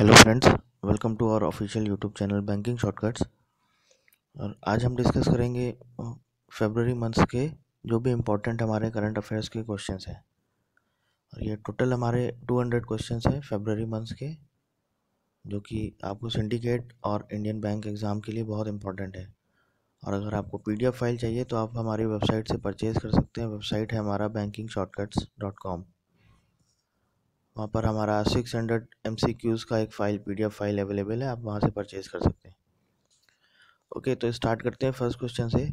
Hello friends welcome to our official YouTube channel banking shortcuts और आज हम discuss करेंगे फेबररी मंथ्स के जो भी इम्पोर्टेंट हमारे करंट अफेयर्स के क्वेश्चंस हैं। और ये टोटल हमारे 200 क्वेश्चंस हैं फेबररी मंथ्स के, जो कि आपको सिंडिकेट और इंडियन बैंक एग्ज़ाम के लिए बहुत इंपॉर्टेंट है। और अगर आपको पीडीएफ फ़ाइल चाहिए तो आप हमारी वेबसाइट से परचेज़ कर सकते हैं। वेबसाइट है हमारा बैंकिंग शॉर्टकट्स डॉट कॉम वहाँ पर हमारा सिक्स हंड्रेड एम का एक फ़ाइल पीडीएफ फ़ाइल अवेलेबल है, आप वहाँ से परचेज़ कर सकते हैं ओके तो स्टार्ट करते हैं फ़र्स्ट क्वेश्चन से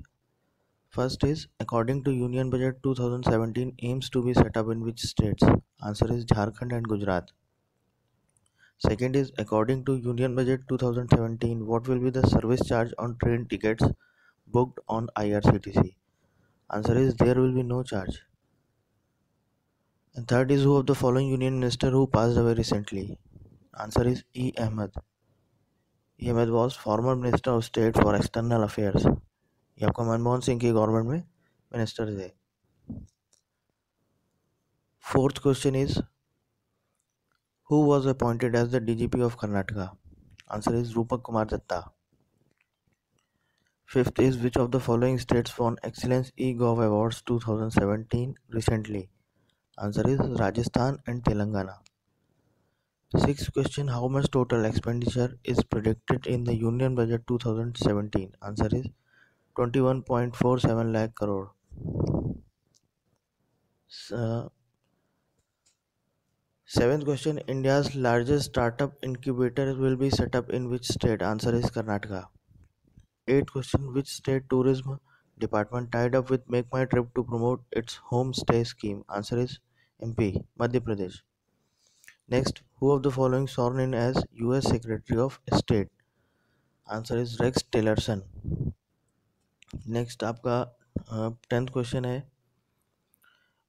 first is according to union budget 2017 AIIMS to be setup in which states answer is Jharkhand and Gujarat second is according to union budget 2017 what will be the service charge on train tickets booked on IRCTC? Answer is there will be no charge. And third is who of the following union minister who passed away recently? Answer is E. Ahmed. E. Ahmed was former minister of state for external affairs. ये आपका मनमोहन सिंह की government में minister थे fourth question is who was appointed as the DGP of Karnataka answer is Rupak Kumar Datta Fifth is which of the following states won Excellence eGov Awards 2017 recently? Answer is Rajasthan and Telangana. Sixth question How much total expenditure is predicted in the Union Budget 2017? Answer is 21.47 lakh crore. Uh, seventh question India's largest startup incubator will be set up in which state? Answer is Karnataka. Eighth question Which state tourism department tied up with Make My Trip to promote its homestay scheme? Answer is MP, Madhya Pradesh. Next, who of the following sworn in as US Secretary of State? Answer is Rex Tillerson next आपका tenth question है।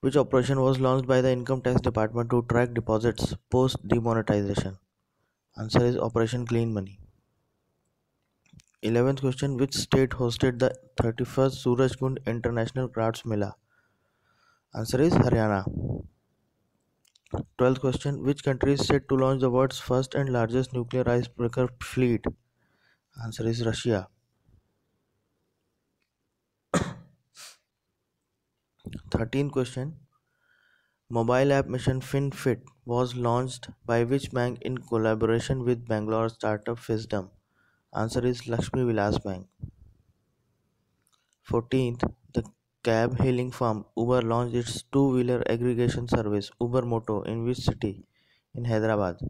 Which operation was launch by the income tax department to track deposits post demonetisation answer is operation clean money eleventh question which state hosted the thirty first Surajkund international craft mela answer is Haryana 12th question Which country is set to launch the world's first and largest nuclear icebreaker fleet? Answer is Russia. 13th question Mobile app mission FinFit was launched by which bank in collaboration with Bangalore startup Fisdom? Answer is Lakshmi Vilas Bank. 14th cab hailing firm Uber launched its two-wheeler aggregation service Uber Moto in which city? In Hyderabad.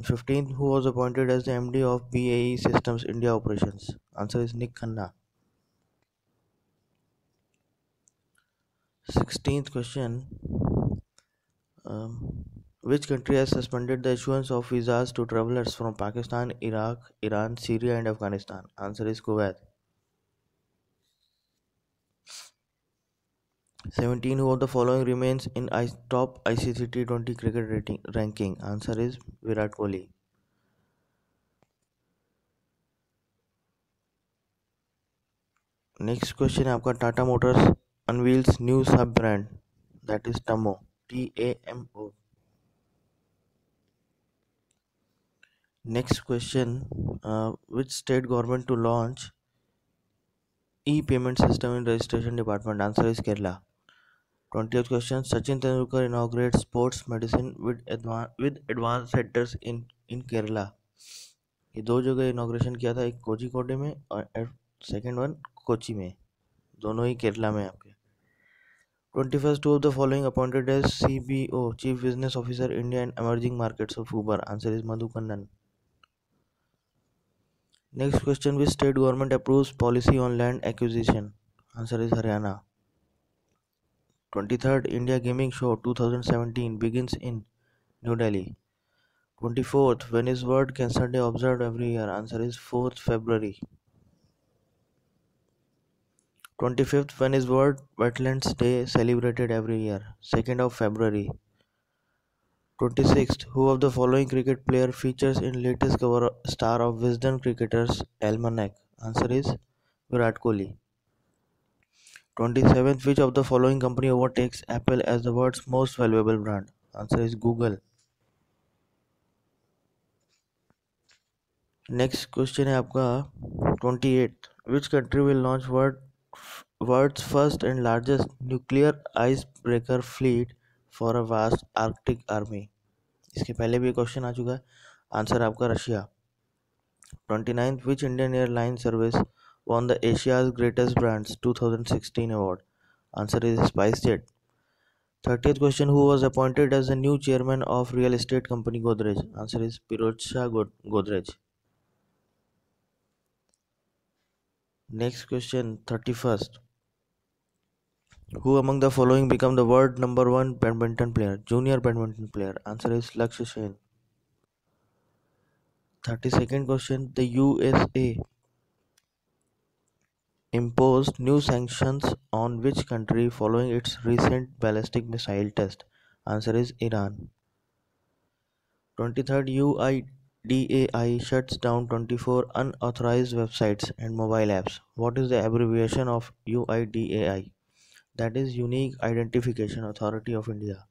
15th, who was appointed as the MD of BAE Systems India Operations? Answer is Nick Khanna. 16th question. Um, which country has suspended the issuance of visas to travelers from Pakistan, Iraq, Iran, Syria and Afghanistan? Answer is Kuwait. 17 who of the following remains in I- top ICC T20 cricket rating ranking answer is Virat Kohli next question है आपका Tata Motors unveils new sub brand that is Tamo T A M O next question uh, which state government to launch e-payment system in registration department answer is Kerala 20th question. Sachin Tendulkar inaugurates sports medicine with advanced with advanced centers in in Kerala. ये दो जगह inauguration किया था, एक कोझिकोडे में और second one Kochi में। दोनों ही केरला में आपके। Twenty first two of the following appointed as C B O chief business officer India and emerging markets of Uber answer is Madhu Kannan next question which state government approves policy on land acquisition answer is Haryana 23rd India Gaming Show 2017 begins in New Delhi. 24th When is World Cancer Day observed every year? Answer is 4th February. 25th When is World Wetlands Day celebrated every year? 2nd of February. 26th Who of the following cricket player features in latest cover star of Wisden Cricketers Almanac? Answer is Virat Kohli. 27th which of the following company overtakes apple as the world's most valuable brand? Answer is google. Next question है आपका twenty eight which country will launch world world's first and largest nuclear ice breaker fleet for a vast Arctic army इसके पहले भी question आ चुका है। Answer आपका Russia. Twenty ninth which Indian airline service won the Asia's Greatest Brands 2016 award? Answer is SpiceJet. 30th question Who was appointed as the new chairman of real estate company Godrej? Answer is Pirojsha Godrej. Next question 31st. Who among the following become the world number one badminton player? Junior badminton player. Answer is Lakshya Sen. 32nd question The USA imposed new sanctions on which country following its recent ballistic missile test? Answer is Iran. 23rd UIDAI shuts down 24 unauthorized websites and mobile apps. What is the abbreviation of UIDAI? That is Unique Identification Authority of India.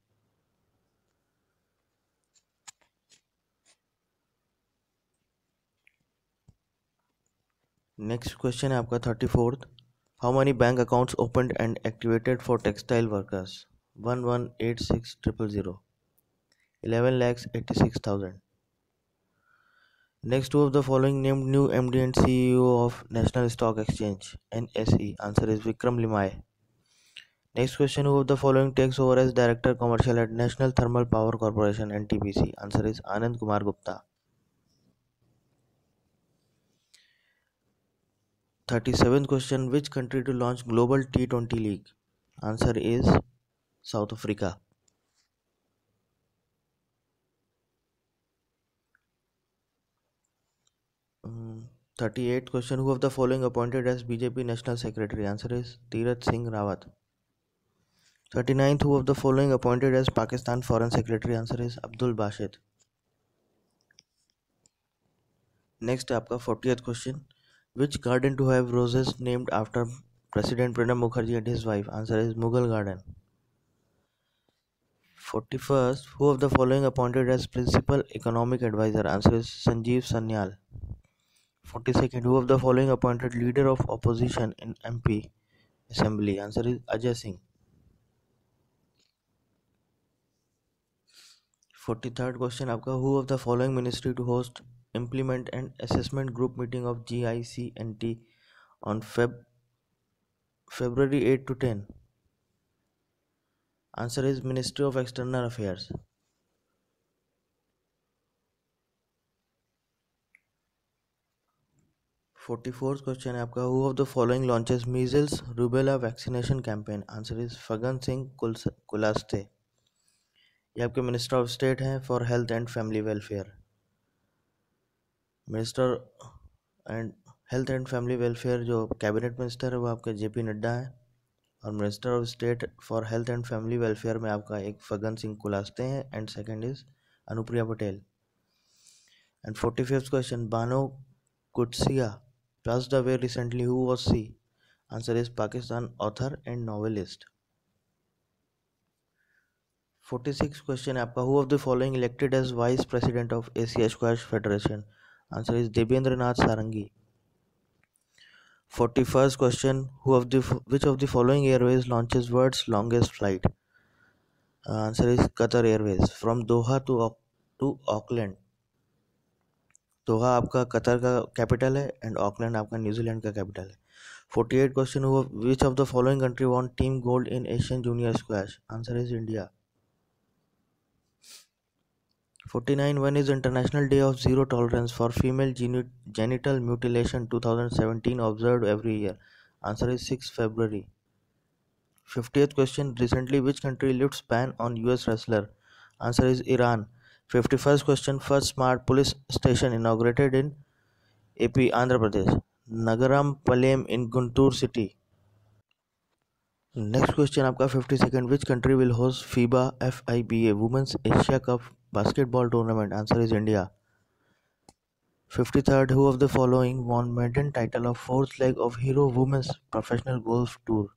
Next question है आपका thirty fourth how many bank accounts open and activated for textile workers one one eight six triple zero eleven lakhs eighty six thousand next two of the following named new M D and C E O of national stock exchange N S E answer is Vikram Limaye next question who of the following takes over as director commercial at national thermal power corporation N T P C answer is Anand Kumar Gupta thirty seven question which country to launch global T twenty league answer is South Africa thirty eight question who of the following appointed as BJP national secretary answer is Tirath Singh Rawat thirty ninth who of the following appointed as Pakistan foreign secretary answer is Abdul Basit next आपका fortieth question which garden to have roses named after President Pranab Mukherjee and his wife? Answer is Mughal Garden. 41st, who of the following appointed as principal economic advisor? Answer is Sanjeev Sanyal. 42nd, who of the following appointed leader of opposition in MP Assembly? Answer is Ajay Singh. 43rd question आपका who of the following ministry to host implement and assessment group meeting of GICNT on Feb February 8 to 10? Answer is Ministry of External Affairs. Forty fourth question है आपका Who of the following launches measles rubella vaccination campaign? Answer is Fagan Singh Kulaste. ये आपके minister of state हैं for health and family welfare minister and health and family welfare जो cabinet minister है, वो आपका J P Nadda है। और minister of state for health and family welfare में आपका एक फगन सिंह कुलास्ते हैं, and second is Anupriya Patel. And forty fifth question, Bano Qudsia pass the way recently who was she? Answer is Pakistan author and novelist. Forty six question है, आपका who of the following elected as vice president of Asia squash federation? Answer is Devendra Nath Sarangi forty first question who of the which of the following airways launches world's longest flight answer is Qatar airways from Doha to to Auckland Doha आपका Qatar का capital है and Auckland आपका New Zealand का capital है. Forty eight question which of the following country want team gold in Asian junior squash answer is India 49 One is International Day of Zero Tolerance for Female Genital Mutilation 2017 observed every year. Answer is 6 February. 50th question Recently, which country lifts ban on US wrestler? Answer is Iran. 51st question First smart police station inaugurated in AP Andhra Pradesh. Nagaram Palem in Guntur city. Next question आपका 52nd Which country will host FIBA FIBA Women's Asia Cup Basketball tournament? Answer is India. 53rd Who of the following won maiden title of fourth leg of Hero Women's Professional Golf Tour?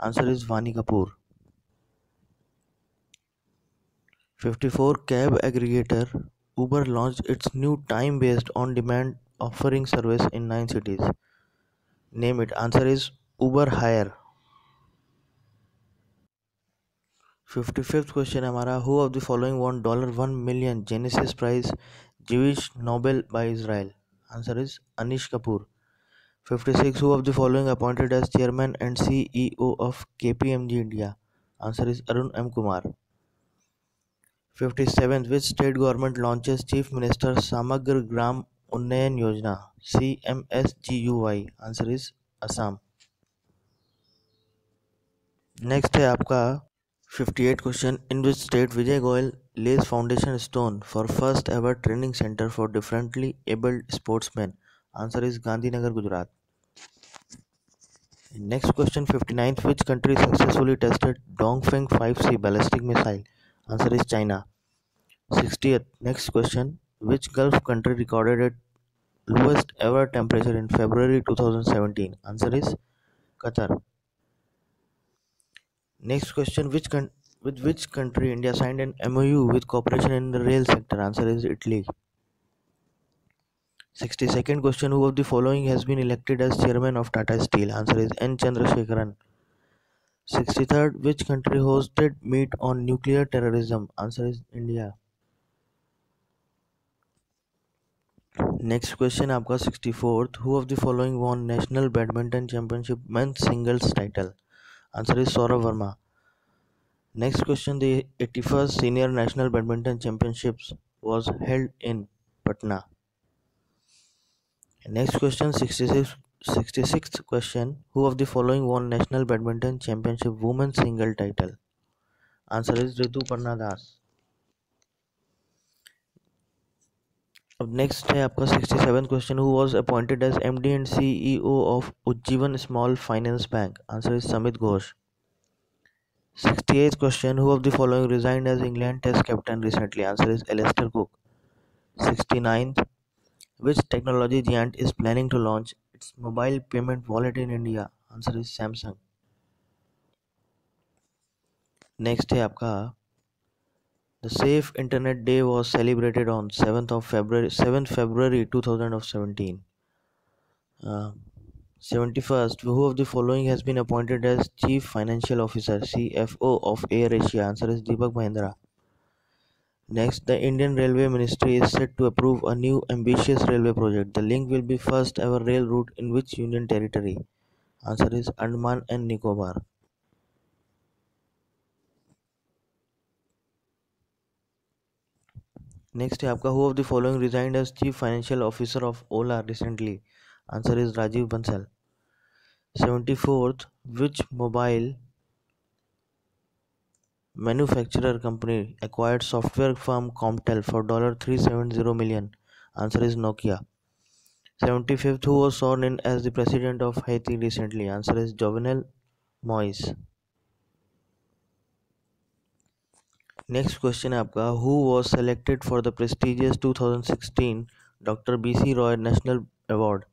Answer is Vani Kapoor. 54 Cab aggregator Uber launched its new time-based on-demand offering service in nine cities? Name it. Answer is Uber Hire. Fifty fifth question है हमारा who of the following one dollar one million Genesis prize Jewish Nobel by Israel answer is Anish Kapoor fifty six who of the following appointed as chairman and C E O of K P M G India answer is Arun M Kumar fifty seven which state government launches chief minister Samagra Gram Unnayan Yojana C M S G U Y answer is Assam next है आपका 58 question in which state Vijay Goel lays foundation stone for first ever training center for differently abled sportsmen? Answer is Gandhinagar Gujarat. Next question 59th which country successfully tested Dongfeng 5C ballistic missile? Answer is China. 60th next question which Gulf country recorded its lowest ever temperature in February 2017 answer is Qatar Next question which con- with which country India signed an MOU with cooperation in the rail sector? Answer is Italy. 62nd question Who of the following has been elected as chairman of Tata Steel? Answer is N. Chandrasekaran. 63rd Which country hosted meet on nuclear terrorism? Answer is India. Next question: आपका sixty fourth: Who of the following won national badminton championship men's singles title? Answer is Saurav Verma. Next question The 81st Senior National Badminton Championships was held in Patna. Next question 66 66th question Who of the following won National Badminton Championship Women's Single title? Answer is Ritu Das. अब next है आपका sixty seven question who was appointed as M D and C E O of Ujjivan small finance bank answer is Samit Ghosh sixty eighth question who of the following resigned as England test captain recently answer is Alastair Cook sixty ninth which technology giant is planning to launch its mobile payment wallet in India answer is Samsung next है आपका The Safe Internet Day was celebrated on 7th of February 7th February 2017. Uh, 71st who of the following has been appointed as Chief Financial Officer CFO of Air Asia answer is Deepak Mahindra. Next, the Indian Railway Ministry is set to approve a new ambitious railway project. The link will be first ever rail route in which union territory? Answer is Andaman and Nicobar. Next है आपका who of the following resigned as chief financial officer of Ola recently? Answer is Rajiv Bansal. 74th which mobile manufacturer company acquired software firm Comptel for $370 million? Answer is Nokia. 75th who was sworn in as the president of Haiti recently? Answer is Jovenel Moise. Next question है आपका who was selected for the prestigious 2016 doctor B C Roy national award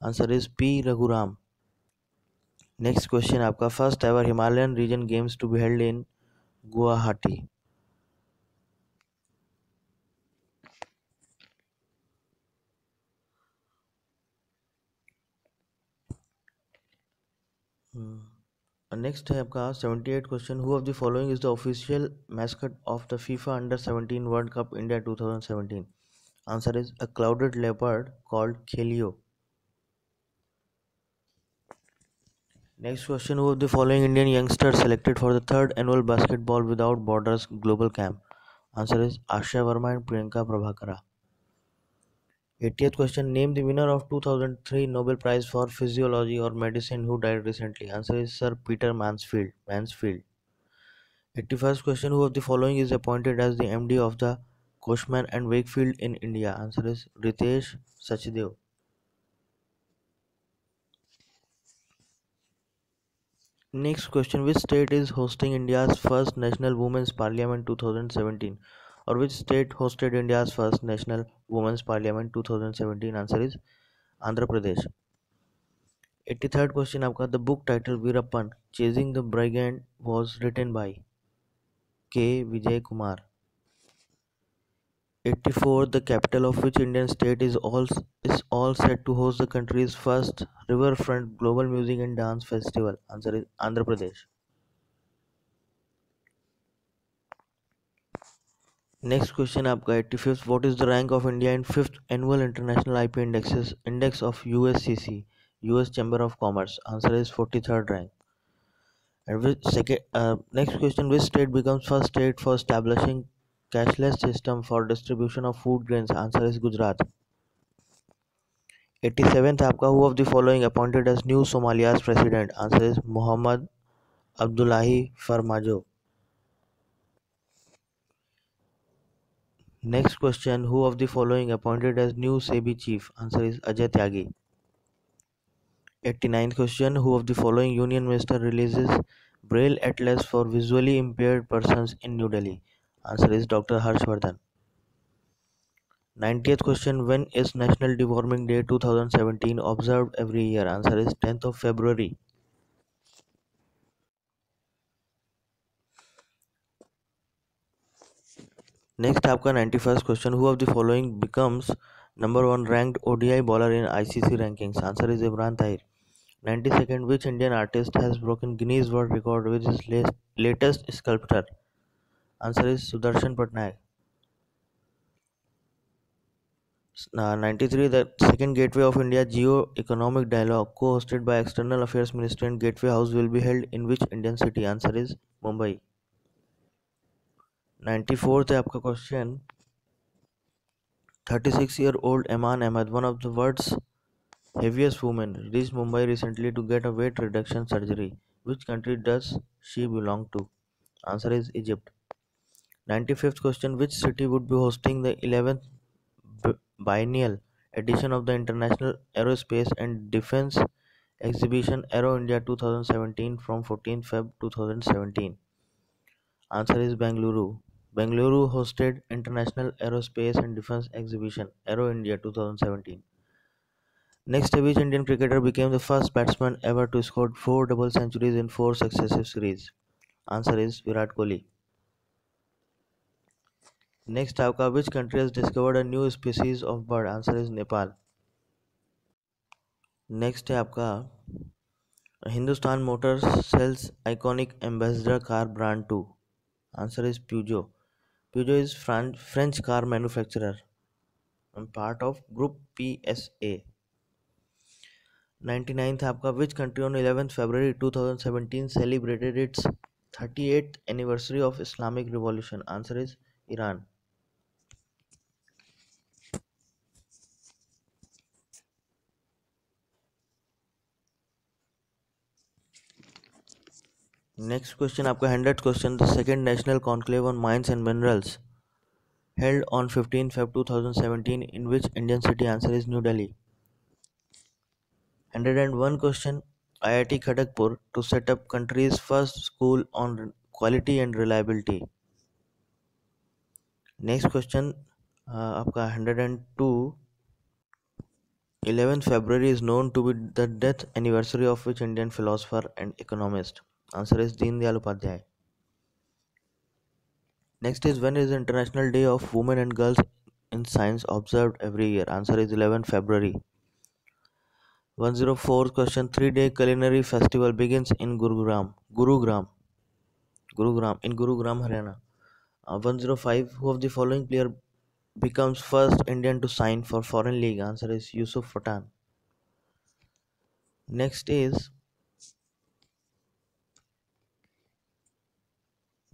answer is P Raghuram next question आपका first ever Himalayan region games to be held in Guwahati Hmm. Next है आपका seventy eight question who of the following is the official mascot of the FIFA under seventeen world cup India two thousand seventeen answer is a clouded leopard called Kheliyo next question who of the following Indian youngster selected for the third annual basketball without borders global camp answer is Asha Verma and Priyanka Prabhakara 80th question Name the winner of 2003 Nobel Prize for Physiology or Medicine who died recently. Answer is Sir Peter Mansfield. Mansfield. 81st question Who of the following is appointed as the MD of the Cushman and Wakefield in India? Answer is Ritesh Sachdev. Next question Which state is hosting India's first National Women's Parliament 2017? or which state hosted India's first National Women's Parliament 2017? Answer is Andhra Pradesh. 83rd question आपका the book title Veerappan Chasing the Brigand was written by K. Vijay Kumar. 84 the capital of which indian state is all is all set to host the country's first riverfront global music and dance festival answer is andhra pradesh next question आपका 85th what is the rank of india in fifth annual international ip indexes index of uscc us chamber of commerce answer is 43rd rank and which second uh, next question which state becomes first state for establishing cashless system for distribution of food grains answer is gujarat 87th आपका who of the following appointed as new somalia's president answer is muhammad abdullahi farmajo Next question who of the following appointed as new sebi chief answer is ajay tyagi 89th question who of the following union minister releases braille atlas for visually impaired persons in new delhi Answer is Dr. Harshvardhan. 90th question When is National Deworming Day 2017 observed every year? Answer is 10th of February. Next आपका 91st question Who of the following becomes number one ranked ODI bowler in ICC rankings? Answer is Imran Tahir. 92nd Which Indian artist has broken Guinness World Record with his latest sculpture? Answer is Sudarshan Patnaik. Uh, 93 the second gateway of india geo economic dialogue co-hosted by external affairs ministry and gateway house will be held in which indian city answer is mumbai 94th आपका question 36 year old Eman Ahmed one of the world's heaviest women reached Mumbai recently to get a weight reduction surgery which country does she belong to answer is Egypt 95th question Which city would be hosting the 11th biennial edition of the International Aerospace and Defense Exhibition Aero India 2017 from 14 Feb 2017? Answer is Bengaluru. Bengaluru hosted International Aerospace and Defense Exhibition Aero India 2017. Next, which Indian cricketer became the first batsman ever to score four double centuries in four successive series? Answer is Virat Kohli. Next आपका which country has discovered a new species of bird? Answer is Nepal. Next है आपका Hindustan Motors sells iconic ambassador car brand to. Answer is Peugeot. Peugeot is Fran- French car manufacturer and part of Group PSA. 99th आपका which country on 11th February 2017 celebrated its 38th anniversary of Islamic Revolution? Answer is Iran. Next question आपका hundred question the second national conclave on mines and minerals held on 15 Feb 2017 in which Indian city answer is New Delhi 101 question IIT Kharagpur to set up country's first school on quality and reliability next question uh, आपका 102 11th February is known to be the death anniversary of which Indian philosopher and economist Answer is Deen Dayal Upadhyay. Next is when is International Day of Women and Girls in Science observed every year? Answer is 11 February. 104 question 3 day culinary festival begins in Gurugram. Gurugram. Gurugram in Gurugram, Haryana. Uh, 105 who of the following player becomes first Indian to sign for foreign league? Answer is Yusuf Pathan. Next is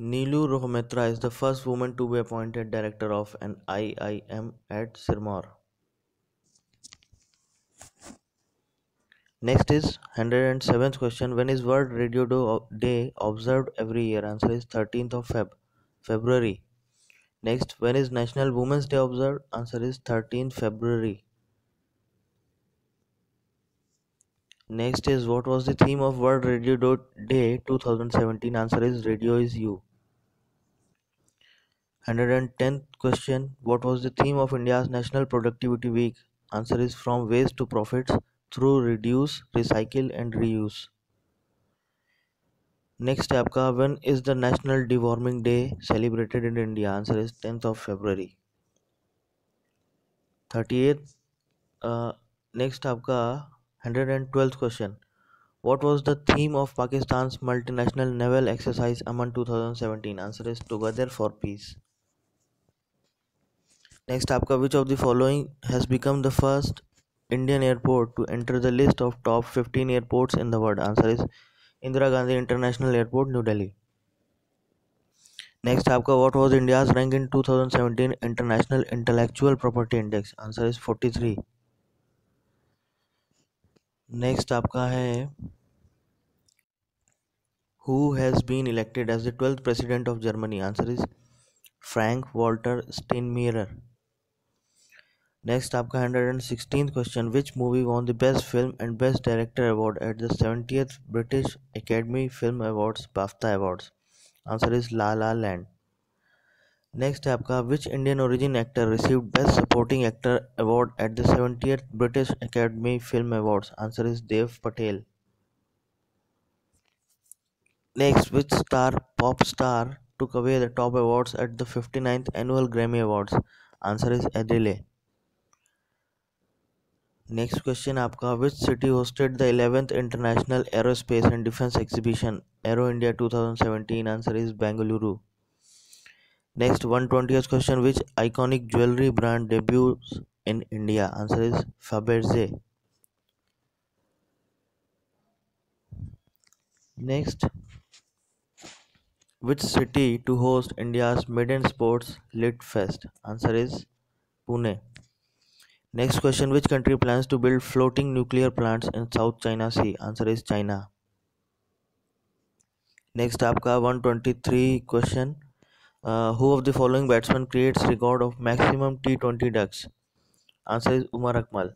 Neelu Rohmetra is the first woman to be appointed director of an IIM at Sirmaur. Next is 107th question. When is World Radio Day observed every year? Answer is 13th of Feb. February. Next, when is National Women's Day observed? Answer is 13th February. Next is what was the theme of World Radio Day 2017? Answer is Radio is You. 110th question What was the theme of India's National Productivity Week? Answer is From Waste to Profits through Reduce, Recycle and Reuse. Next आपका when is the National Deworming Day celebrated in India? Answer is 10th of February. Thirty eight next आपका hundred and twelfth question What was the theme of Pakistan's multinational naval exercise Aman 2017? Answer is Together for Peace. Next, आपका which of the following has become the first Indian airport to enter the list of top 15 airports in the world? Answer is Indira Gandhi International Airport, New Delhi. Next, आपका what was India's rank in 2017 International Intellectual Property Index? Answer is 43. Next आपका है who has been elected as the twelfth president of Germany answer is Frank Walter स्टेनमियर next आपका hundred and sixteen question which movie won the best film and best director award at the seventieth British academy film awards बाफ्ता awards answer is La La land next है आपका which Indian origin actor receive best supporting actor award at the seventy British academy film awards answer is Dev Patel next which star pop star took away the top awards at the 59th annual Grammy Awards? Answer is Adele. Next question आपका which city hosted the 11th International Aerospace and Defense Exhibition Aero India 2017? Answer is Bengaluru. Next 120th question which iconic jewelry brand debuts in India? Answer is Fabergé. Next which city to host India's maiden sports lit fest? Answer is Pune. Next question which country plans to build floating nuclear plants in South China Sea? Answer is China. Next आपका 123 question uh, who of the following batsman creates record of maximum T20 ducks? Answer is Umar Akmal.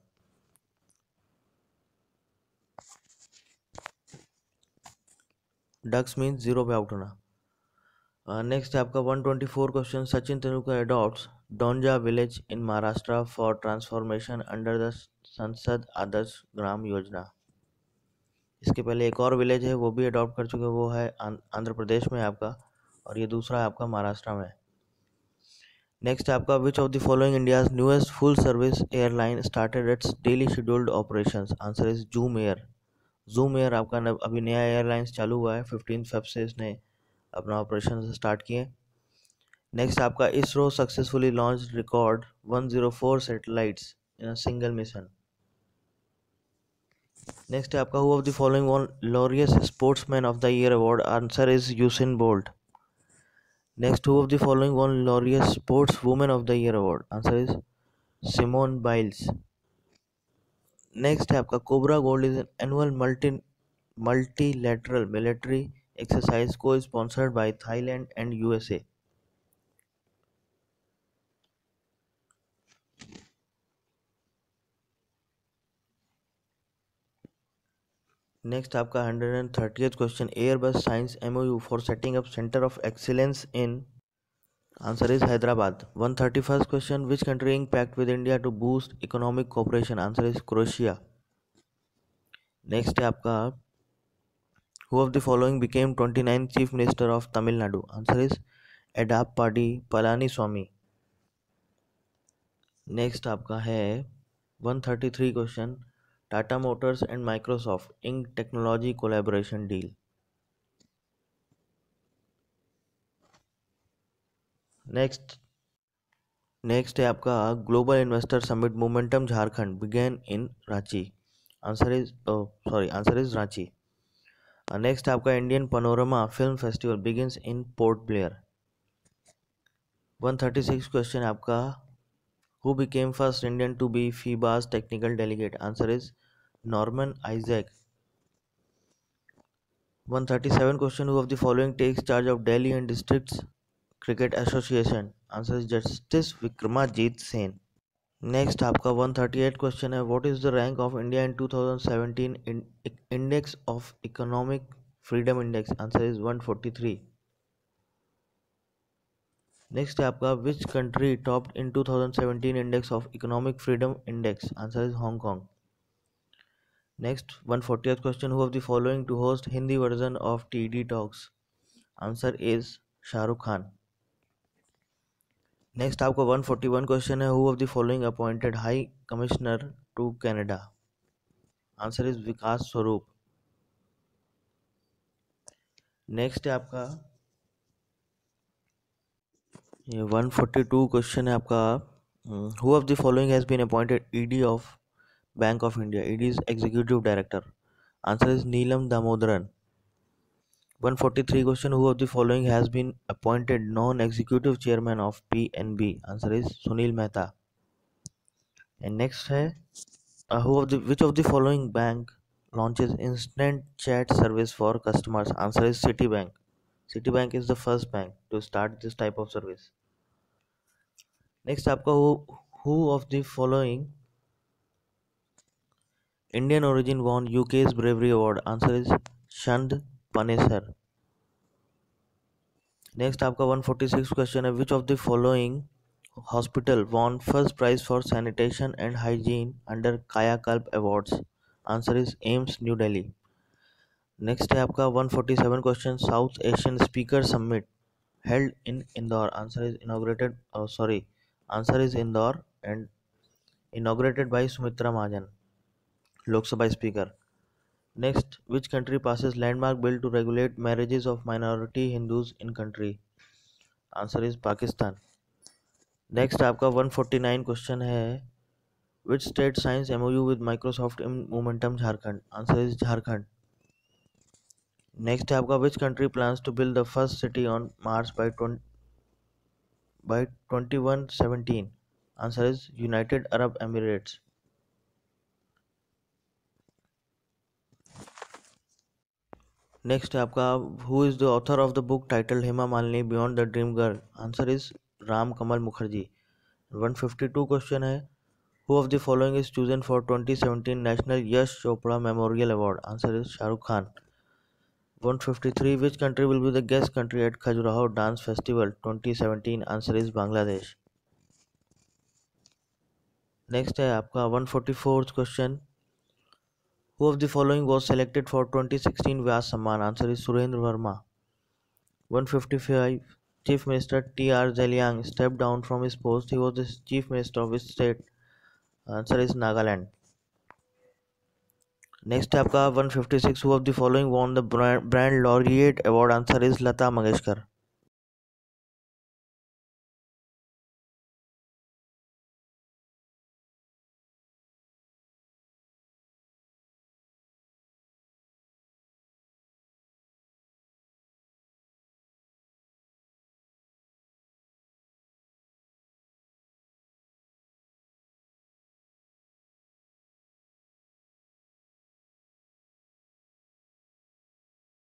Ducks means zero पे out होना next है आपका 124 question Sachin Tendulkar adopt Donja village in Maharashtra for transformation under the Sansad Adarsh Gram योजना इसके पहले एक और village है, वो भी अडॉप्ट कर चुके वो है आंध्र प्रदेश में आपका और ये दूसरा है आपका महाराष्ट्र में। नेक्स्ट आपका which of the following India's newest full service airline started its daily scheduled operations answer is Zoom air Zoom air आपका अभी नया एयरलाइंस चालू हुआ है फिफ्टीन फेब से इसने अपना ऑपरेशन स्टार्ट किए। नेक्स्ट आपका ISRO successfully launch record 104 satellites in a single mission next है आपका who of the following won Laureus sportsman of the year award answer is Usain bolt Next, who of the following won Laureus Sportswoman of the Year award? Answer is Simone Biles. Next है आपका Cobra gold is an annual multi multilateral military exercise co-sponsored by Thailand and USA. next आपका hundred and thirty question Airbus signs M O U for setting up centre of excellence in answer is Hyderabad one thirty first question which country ink pact with India to boost economic cooperation answer is Croatia next है आपका who of the following became twenty nine chief minister of Tamil Nadu answer is एडाप party Palani Swami next आपका है one thirty three question Tata motors and Microsoft Inc technology collaboration deal. Next next है आपका global investor summit momentum Jharkhand, began in Ranchi. Answer is sorry answer is Ranchi. Next आपका Indian panorama film festival begins in Port Blair. 136 question आपका who became first Indian to be FIBA's technical delegate answer is Norman Isaac. 137 question Who of the following takes charge of Delhi and Districts Cricket Association? Answer is Justice Vikramadjit Sen. Next आपका 138 question है What is the rank of India in 2017 in Index of Economic Freedom Index? Answer is 143. Next है आपका Which country topped in 2017 Index of Economic Freedom Index? Answer is Hong Next one forty question who of the following to host Hindi version of T D talks answer is Shahrukh Khan next आपका one forty one question है. Who of the following appointed high commissioner to Canada answer is Vikas Swarup next है आपका ये one forty two question है आपका। Who of the following has been appointed ED of bank of India ED is executive director answer is Neelam Damodharan 143 question who of the following has been appointed non-executive chairman of pnb answer is sunil mehta and next hai uh, who of the which of the following bank launches instant chat service for customers answer is citibank citibank is the first bank to start this type of service next aapka who who of the following Indian origin won UK's bravery award. Answer is Shand Panesar. Next, you 146 question is Which of the following hospital won first prize for sanitation and hygiene under Kaya Kalp Awards? Answer is AIIMS New Delhi. Next, you 147 question South Asian Speaker Summit held in Indore. Answer is inaugurated. Oh, sorry. Answer is Indore and inaugurated by Sumitra Mahajan. Lok Sabha speaker. Next which country passes landmark bill to regulate marriages of minority Hindus in country answer is Pakistan next आपका 149 question है। Which state signs M O U with Microsoft in momentum Jharkhand answer is Jharkhand next है आपका which country plans to build the first city on Mars by by twenty one seventeen answer is United Arab Emirates next है आपका who is the author of the book title Hema Malini beyond the dream girl answer is Ram Kamal Mukherjee 152 question है. Who of the following is chosen for 2017 national Yash Chopra memorial award answer is Shahrukh Khan 153 which country will be the guest country at Khajuraho dance festival 2017 answer is Bangladesh next है आपका 144 question who of the following was selected for twenty sixteen Vyas Samman answer is Surendra Verma one fifty five chief minister T R Zeliang step down from his post he was the chief minister of his state answer is Nagaland next आपका one fifty six who of the following won the brand laureate award answer is Lata Mangeshkar